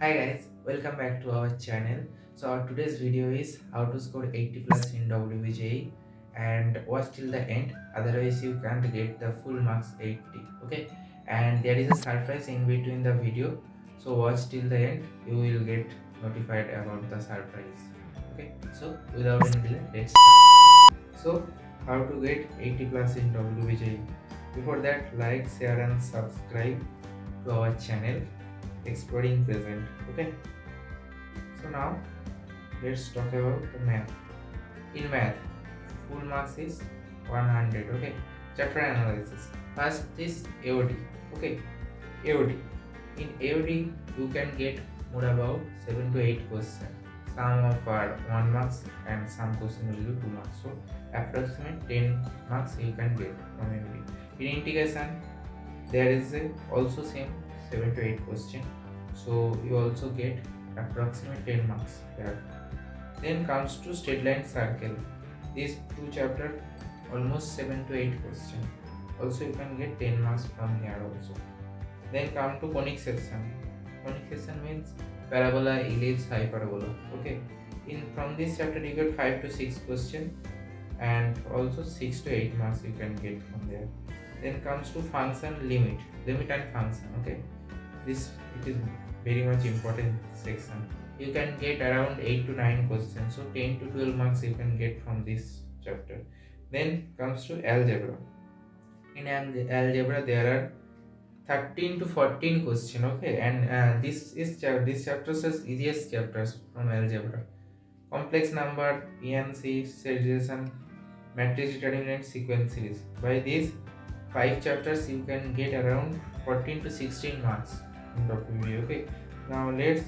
Hi guys, welcome back to our channel. So our today's video is how to score 80 plus in WBJEE and watch till the end. Otherwise you can't get the full marks 80 okay? And there is a surprise in between the video. So watch till the end you will get notified about the surprise okay? So without any delay let's start. So how to get 80 plus in WBJEE before that like share and subscribe to our channel exploring present okay? So now let's talk about the math. In math full marks is 100 okay? Chapter analysis. First is AOD okay? AOD in AOD you can get more about 7 to 8 questions some of are 1 marks and some question will be 2 marks. So approximate 10 marks you can get from AOD in integration there is also same 7 to 8 question. So you also get approximate 10 marks here. Then comes to straight line circle. These two chapter almost 7 to 8 question. Also you can get 10 marks from here also. Then come to conic section. Conic section means parabola ellipse hyperbola. Okay. In from this chapter you get 5 to 6 question and also 6 to 8 marks you can get from there then comes to function limit limit and function okay? This it is very much important section. You can get around 8 to 9 questions so 10 to 12 marks you can get from this chapter. Then comes to algebra. In algebra there are 13 to 14 question okay? And uh, this is this chapter is easiest chapters from algebra. Complex number pnc segregation matrix determinant sequence series. By this 5 chapters you can get around 14 to 16 marks in WB okay? Now let's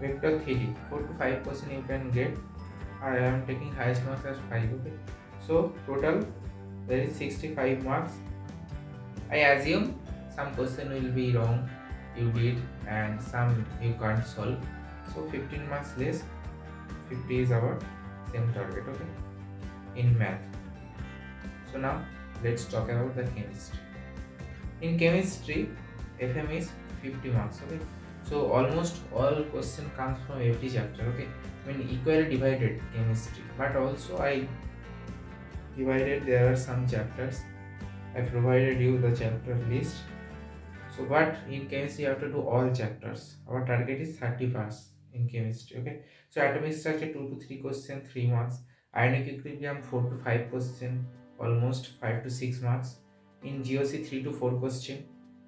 vector theory. 4 to 5 percent you can get. I am taking highest marks as 5 okay? So total there is 65 marks. I assume some question will be wrong you did and some you can't solve. So 15 marks less. 50 is our same target okay? In math. So now let's talk about the chemistry. In chemistry fm is 50 marks okay? So almost all question comes from every chapter okay? I mean equally divided chemistry. But also I divided there are some chapters. I provided you the chapter list. So but in chemistry you have to do all chapters. Our target is 30 pass in chemistry okay? So atomic structure 2 to 3 question 3 marks. Ionic equilibrium 4 to 5 question almost 5 to 6 marks in GOC 3 to 4 question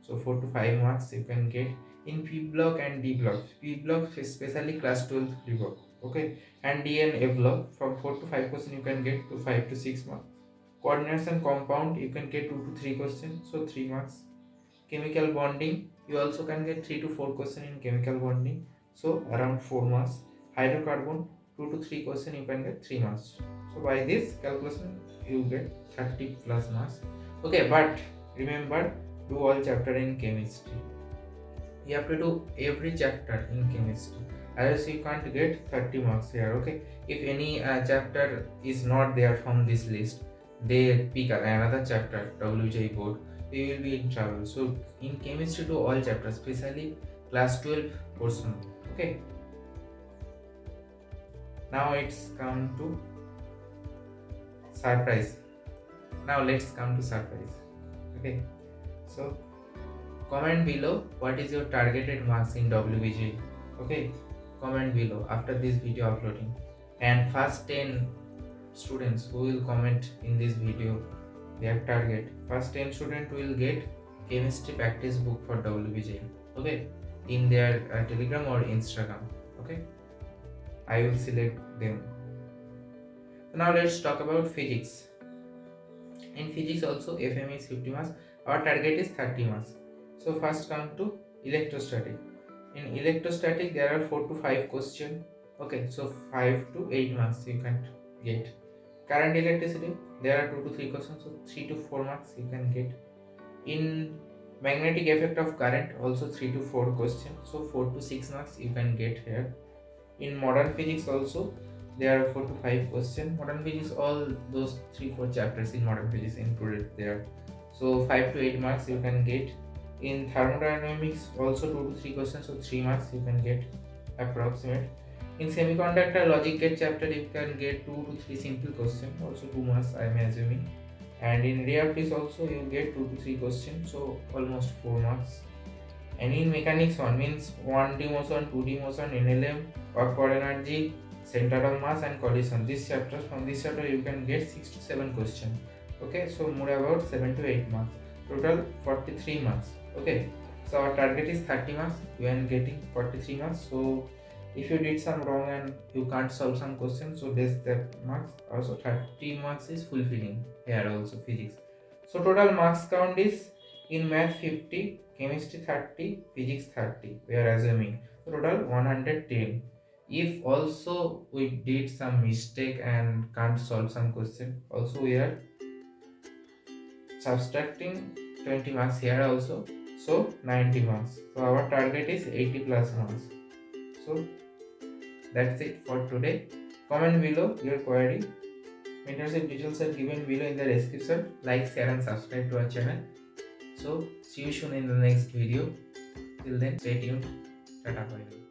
so 4 to 5 marks you can get in P block and D block. P block especially class 12 D block. Okay, and D and F block from 4 to 5 question you can get to 5 to 6 marks. Coordination compound you can get 2 to 3 questions, so 3 marks. Chemical bonding you also can get 3 to 4 question in chemical bonding, so around 4 marks. Hydrocarbon 2 to 3 question you can get 3 marks. So by this calculation you get 30 plus marks. Okay, but remember do all chapter in chemistry. You have to do every chapter in chemistry. Else you can't get 30 marks here okay? If any uh, chapter is not there from this list they pick another chapter WJ board they will be in trouble. So in chemistry do all chapters especially class 12 portion okay now it's come to surprise. Now let's come to surprise. Okay. So comment below what is your targeted marks in WBJ okay. Comment below after this video uploading. And first 10 students who will comment in this video their target. First 10 student will get chemistry practice book for WBJ okay. In their uh, telegram or instagram. Okay i will select them now let's talk about physics in physics also fm is 50 marks our target is 30 marks so first come to electrostatic. In electrostatic there are 4 to 5 question. Okay, so 5 to 8 marks you can get. Current electricity there are 2 to 3 questions, so 3 to 4 marks you can get. In magnetic effect of current also 3 to 4 questions, so 4 to 6 marks you can get here. In modern physics also there are 4 to 5 questions. Modern physics all those 3 4 chapters in modern physics included there. So 5 to 8 marks you can get in thermodynamics also 2 to 3 questions so 3 marks you can get approximate in semiconductor logic gate chapter you can get 2 to 3 simple questions also 2 marks i am assuming and in reactors also you get 2 to 3 questions so almost 4 marks and in mechanics 1 means 1d motion 2d motion nlm work for energy center of mass and collision. This chapter from this chapter you can get 6 to 7 questions okay so more about 7 to 8 marks. Total 43 marks. Okay so our target is 30 marks. You are getting 43 marks. So if you did some wrong and you can't solve some questions so there's that marks. Also 30 marks is fulfilling here also physics. So total marks count is in math 50 chemistry 30 physics 30 we are assuming. Total 110 if also we did some mistake and can't solve some question also we are subtracting 20 marks here also. So 90 marks. So our target is 80 plus marks. So that's it for today. Comment below your query. Mentorship details are given below in the description. Like share and subscribe to our channel so see you soon in the next video. Till then stay tuned. Tata bye